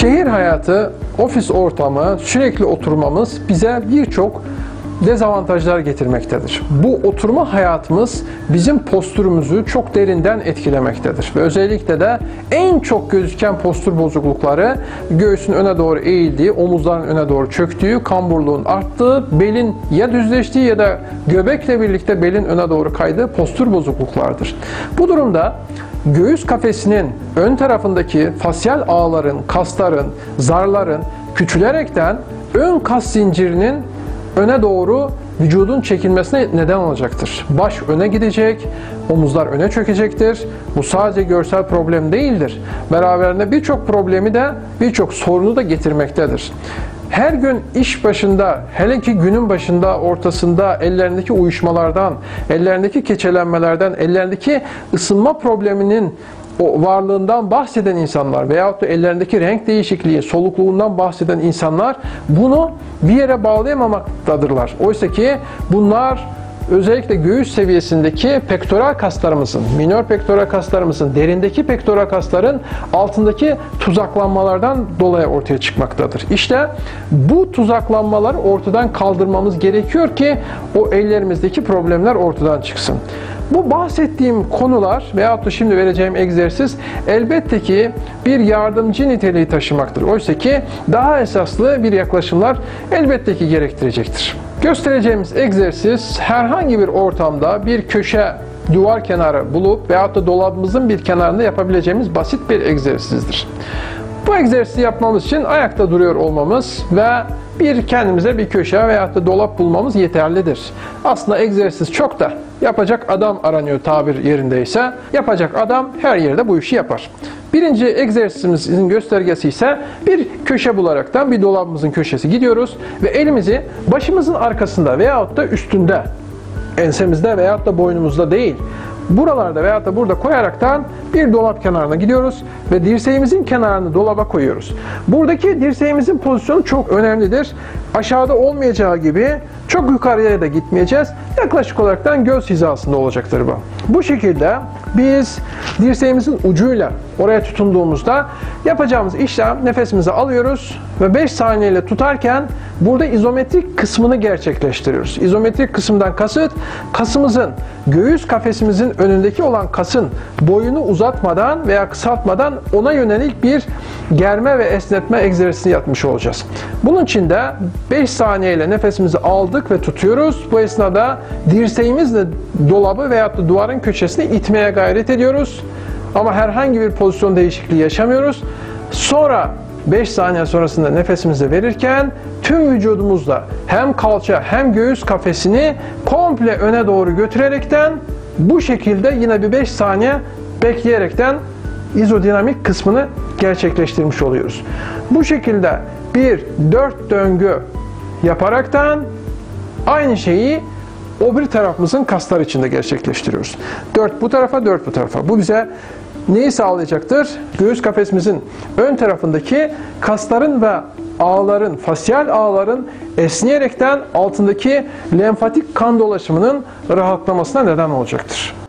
Şehir hayatı, ofis ortamı, sürekli oturmamız bize birçok dezavantajlar getirmektedir. Bu oturma hayatımız bizim postürümüzü çok derinden etkilemektedir. Ve özellikle de en çok gözüken postür bozuklukları göğsün öne doğru eğildiği, omuzların öne doğru çöktüğü, kamburluğun arttığı, belin ya düzleştiği ya da göbekle birlikte belin öne doğru kaydığı postür bozukluklardır. Bu durumda göğüs kafesinin ön tarafındaki fasyal ağların, kasların, zarların küçülerekten ön kas zincirinin öne doğru vücudun çekilmesine neden olacaktır. Baş öne gidecek, omuzlar öne çökecektir. Bu sadece görsel problem değildir. Beraberinde birçok problemi de birçok sorunu da getirmektedir. Her gün iş başında, hele ki günün başında, ortasında ellerindeki uyuşmalardan, ellerindeki keçelenmelerden, ellerindeki ısınma probleminin o varlığından bahseden insanlar veyahut da ellerindeki renk değişikliği, solukluğundan bahseden insanlar bunu bir yere bağlayamamaktadırlar. Oysa ki bunlar özellikle göğüs seviyesindeki pektoral kaslarımızın, minör pektoral kaslarımızın, derindeki pektoral kasların altındaki tuzaklanmalardan dolayı ortaya çıkmaktadır. İşte bu tuzaklanmaları ortadan kaldırmamız gerekiyor ki o ellerimizdeki problemler ortadan çıksın. Bu bahsettiğim konular veyahut da şimdi vereceğim egzersiz elbette ki bir yardımcı niteliği taşımaktır. Oysa ki daha esaslı bir yaklaşımlar elbette ki gerektirecektir. Göstereceğimiz egzersiz herhangi bir ortamda bir köşe duvar kenarı bulup veyahut da dolabımızın bir kenarında yapabileceğimiz basit bir egzersizdir. Bu egzersizi yapmamız için ayakta duruyor olmamız ve bir kendimize bir köşe veyahut da dolap bulmamız yeterlidir. Aslında egzersiz çok da yapacak adam aranıyor tabir yerindeyse. Yapacak adam her yerde bu işi yapar. Birinci egzersizimizin göstergesi ise bir köşe bularaktan bir dolabımızın köşesi gidiyoruz ve elimizi başımızın arkasında veyahut da üstünde ensemizde veyahut da boynumuzda değil buralarda veyahut da burada koyaraktan bir dolap kenarına gidiyoruz ve dirseğimizin kenarını dolaba koyuyoruz. Buradaki dirseğimizin pozisyonu çok önemlidir. Aşağıda olmayacağı gibi çok yukarıya da gitmeyeceğiz. Yaklaşık olaraktan göz hizasında olacaktır bu. Bu şekilde biz dirseğimizin ucuyla oraya tutunduğumuzda yapacağımız işlem nefesimizi alıyoruz ve 5 saniyeyle tutarken burada izometrik kısmını gerçekleştiriyoruz. İzometrik kısımdan kasıt kasımızın göğüs kafesimizin önündeki olan kasın boyunu uzatmadan veya kısaltmadan ona yönelik bir germe ve esnetme egzersizi yapmış olacağız. Bunun için de 5 saniyeyle nefesimizi aldık ve tutuyoruz. Bu esnada dirseğimizle dolabı veyahut da duvarın köşesini itmeye gayret ediyoruz. Ama herhangi bir pozisyon değişikliği yaşamıyoruz. Sonra 5 saniye sonrasında nefesimizi verirken tüm vücudumuzla hem kalça hem göğüs kafesini komple öne doğru götürerekten bu şekilde yine bir 5 saniye bekleyerekten izodinamik kısmını gerçekleştirmiş oluyoruz. Bu şekilde bir dört döngü yaparaktan aynı şeyi o bir tarafımızın kaslar içinde gerçekleştiriyoruz. Dört bu tarafa, dört bu tarafa. Bu bize neyi sağlayacaktır? Göğüs kafesimizin ön tarafındaki kasların ve ağların, fasyal ağların esniyerekten altındaki lenfatik kan dolaşımının rahatlamasına neden olacaktır.